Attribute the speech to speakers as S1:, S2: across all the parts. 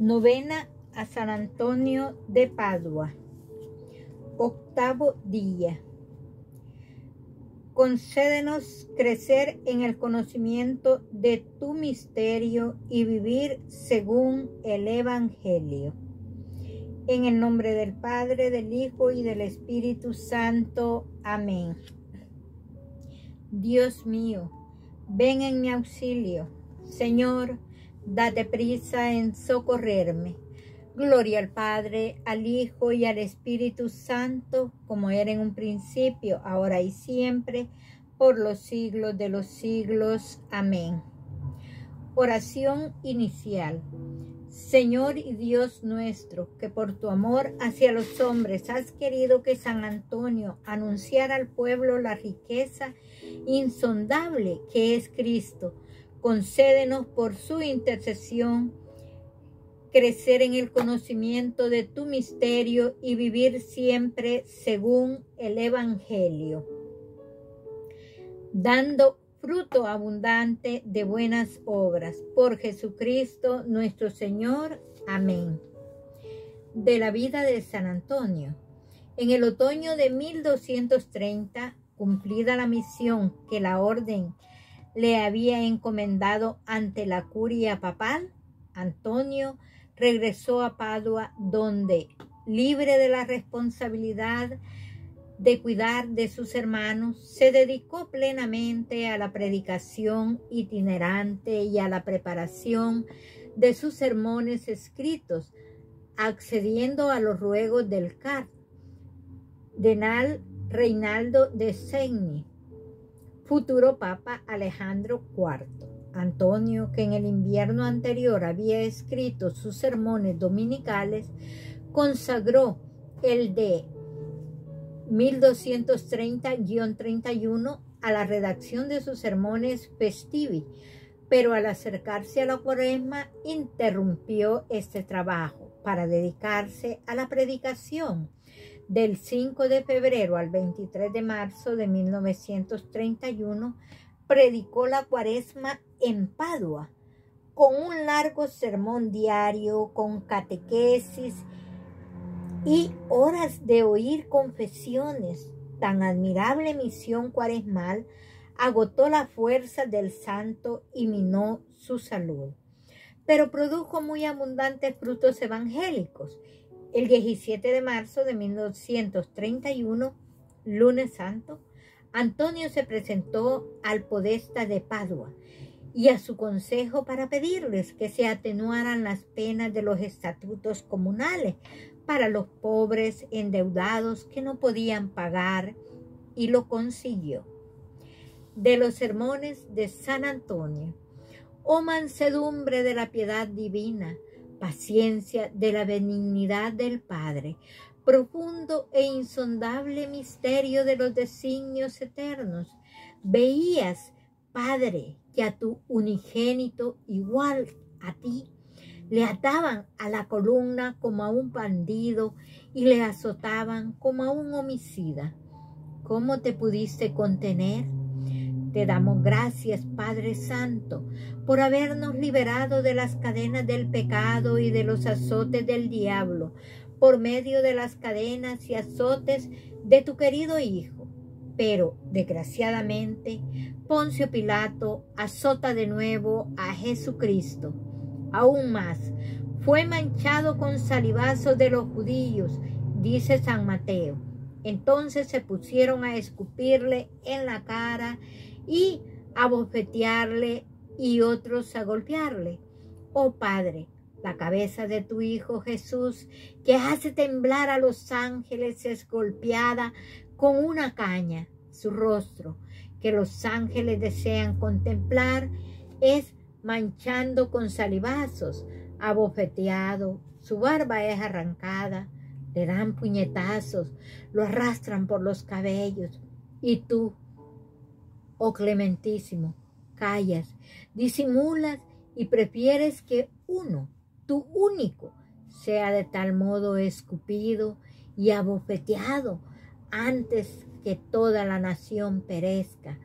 S1: Novena a San Antonio de Padua. Octavo día. Concédenos crecer en el conocimiento de tu misterio y vivir según el Evangelio. En el nombre del Padre, del Hijo y del Espíritu Santo. Amén. Dios mío, ven en mi auxilio. Señor, date prisa en socorrerme. Gloria al Padre, al Hijo y al Espíritu Santo, como era en un principio, ahora y siempre, por los siglos de los siglos. Amén. Oración inicial. Señor y Dios nuestro, que por tu amor hacia los hombres has querido que San Antonio anunciara al pueblo la riqueza insondable que es Cristo, concédenos por su intercesión crecer en el conocimiento de tu misterio y vivir siempre según el Evangelio, dando fruto abundante de buenas obras. Por Jesucristo nuestro Señor. Amén. De la vida de San Antonio. En el otoño de 1230, cumplida la misión que la orden le había encomendado ante la curia papal, Antonio regresó a Padua donde, libre de la responsabilidad de cuidar de sus hermanos, se dedicó plenamente a la predicación itinerante y a la preparación de sus sermones escritos, accediendo a los ruegos del cardenal Reinaldo de Segni, futuro Papa Alejandro IV. Antonio, que en el invierno anterior había escrito sus sermones dominicales, consagró el de 1230-31 a la redacción de sus sermones festivi, pero al acercarse a la cuaresma interrumpió este trabajo para dedicarse a la predicación del 5 de febrero al 23 de marzo de 1931, predicó la cuaresma en Padua, con un largo sermón diario, con catequesis y horas de oír confesiones. Tan admirable misión cuaresmal agotó la fuerza del santo y minó su salud, pero produjo muy abundantes frutos evangélicos el 17 de marzo de 1931, lunes santo, Antonio se presentó al podesta de Padua y a su consejo para pedirles que se atenuaran las penas de los estatutos comunales para los pobres endeudados que no podían pagar y lo consiguió. De los sermones de San Antonio, oh mansedumbre de la piedad divina, paciencia de la benignidad del Padre, profundo e insondable misterio de los designios eternos. Veías, Padre, que a tu unigénito igual a ti le ataban a la columna como a un bandido y le azotaban como a un homicida. ¿Cómo te pudiste contener? Te damos gracias, Padre Santo, por habernos liberado de las cadenas del pecado y de los azotes del diablo, por medio de las cadenas y azotes de tu querido Hijo. Pero, desgraciadamente, Poncio Pilato azota de nuevo a Jesucristo. Aún más, fue manchado con salivazos de los judíos, dice San Mateo. Entonces se pusieron a escupirle en la cara y a bofetearle y otros a golpearle. Oh Padre, la cabeza de tu Hijo Jesús, que hace temblar a los ángeles, es golpeada con una caña. Su rostro, que los ángeles desean contemplar, es manchando con salivazos, abofeteado, su barba es arrancada, le dan puñetazos, lo arrastran por los cabellos, y tú, oh clementísimo, callas, disimulas y prefieres que uno, tu único, sea de tal modo escupido y abofeteado antes que toda la nación perezca.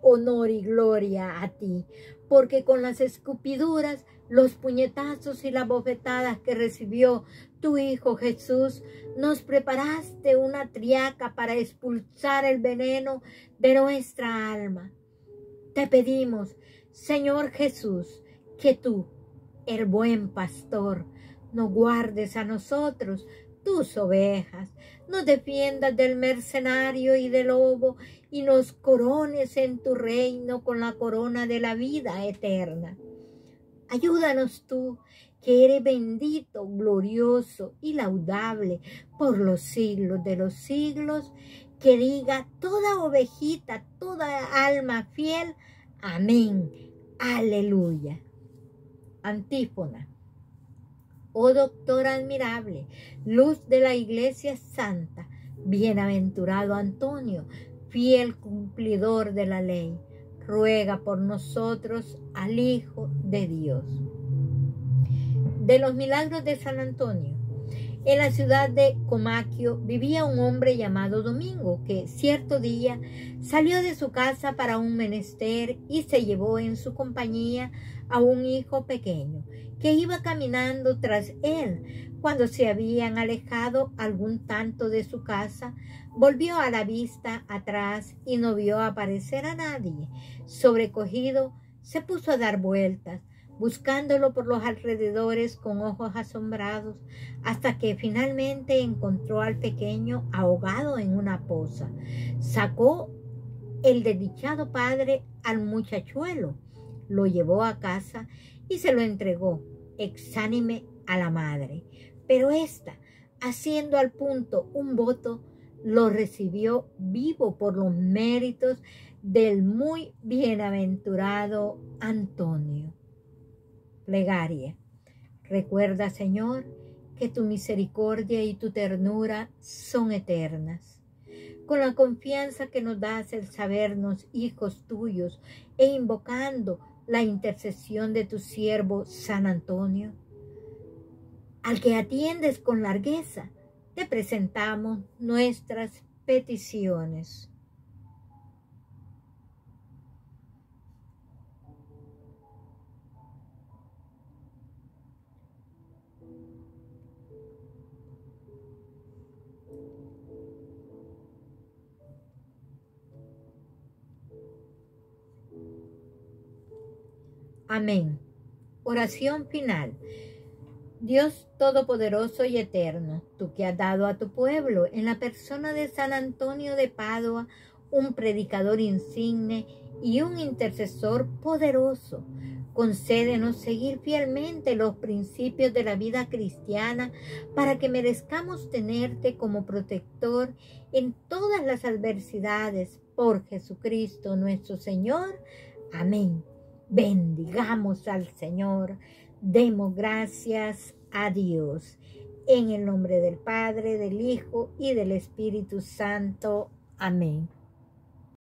S1: Honor y gloria a ti, porque con las escupiduras los puñetazos y las bofetadas que recibió tu Hijo Jesús, nos preparaste una triaca para expulsar el veneno de nuestra alma. Te pedimos, Señor Jesús, que tú, el buen pastor, nos guardes a nosotros, tus ovejas, nos defiendas del mercenario y del lobo y nos corones en tu reino con la corona de la vida eterna. Ayúdanos tú, que eres bendito, glorioso y laudable por los siglos de los siglos, que diga toda ovejita, toda alma fiel. Amén. Aleluya. Antífona. Oh doctor admirable, luz de la iglesia santa, bienaventurado Antonio, fiel cumplidor de la ley ruega por nosotros al Hijo de Dios. De los milagros de San Antonio. En la ciudad de Comaquio vivía un hombre llamado Domingo, que cierto día salió de su casa para un menester y se llevó en su compañía a un hijo pequeño, que iba caminando tras él. Cuando se habían alejado algún tanto de su casa, volvió a la vista atrás y no vio aparecer a nadie. Sobrecogido, se puso a dar vueltas, buscándolo por los alrededores con ojos asombrados, hasta que finalmente encontró al pequeño ahogado en una poza. Sacó el desdichado padre al muchachuelo, lo llevó a casa y se lo entregó exánime a la madre. Pero ésta, haciendo al punto un voto, lo recibió vivo por los méritos del muy bienaventurado Antonio. Plegaria. Recuerda, Señor, que tu misericordia y tu ternura son eternas. Con la confianza que nos das el sabernos hijos tuyos e invocando la intercesión de tu siervo San Antonio, al que atiendes con largueza, te presentamos nuestras peticiones. Amén. Oración final. Dios Todopoderoso y Eterno, tú que has dado a tu pueblo en la persona de San Antonio de Padua un predicador insigne y un intercesor poderoso, concédenos seguir fielmente los principios de la vida cristiana para que merezcamos tenerte como protector en todas las adversidades por Jesucristo nuestro Señor. Amén. Bendigamos al Señor. Demos gracias a Dios. En el nombre del Padre, del Hijo y del Espíritu Santo. Amén.